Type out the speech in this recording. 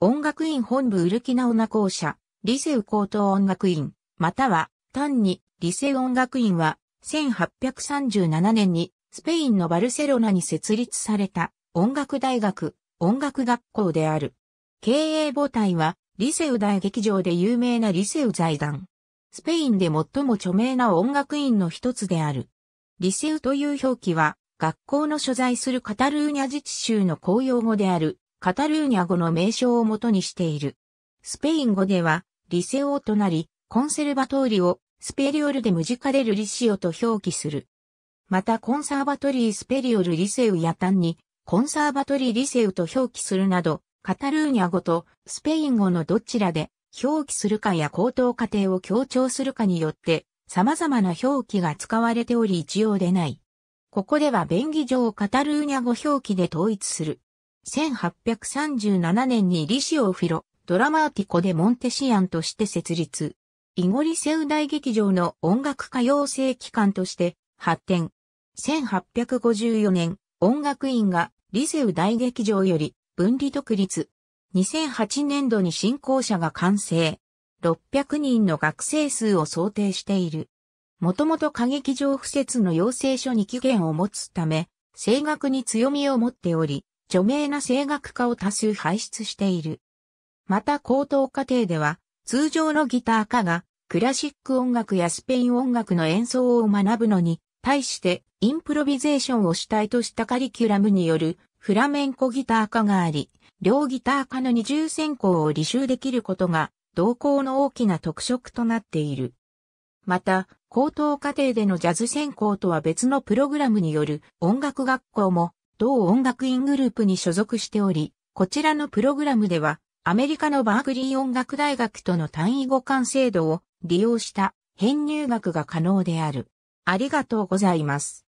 音楽院本部ウルキナオナ校舎、リセウ高等音楽院、または単にリセウ音楽院は1837年にスペインのバルセロナに設立された音楽大学、音楽学校である。経営母体はリセウ大劇場で有名なリセウ財団。スペインで最も著名な音楽院の一つである。リセウという表記は学校の所在するカタルーニャ自治州の公用語であるカタルーニャ語の名称をもとにしている。スペイン語ではリセオとなり、コンセルバトーリをスペリオルでムジカレルリシオと表記する。またコンサーバトリースペリオルリセウや単にコンサーバトリーリセウと表記するなど、カタルーニャ語とスペイン語のどちらで表記するかや高等課程を強調するかによって様々な表記が使われており一様でない。ここでは便宜上カタルーニャ語表記で統一する。1837年にリシオフィロ、ドラマーティコでモンテシアンとして設立。イゴリセウ大劇場の音楽歌謡性機関として発展。1854年、音楽院がリセウ大劇場より分離独立。2008年度に新校舎が完成。600人の学生数を想定している。もともと歌劇場付設の養成所に期限を持つため、声楽に強みを持っており、著名な声楽家を多数輩出している。また高等課程では、通常のギター科がクラシック音楽やスペイン音楽の演奏を学ぶのに、対してインプロビゼーションを主体としたカリキュラムによるフラメンコギター科があり、両ギター科の二重専攻を履修できることが同校の大きな特色となっている。また、高等課程でのジャズ専攻とは別のプログラムによる音楽学校も同音楽院グループに所属しており、こちらのプログラムではアメリカのバークリー音楽大学との単位互換制度を利用した編入学が可能である。ありがとうございます。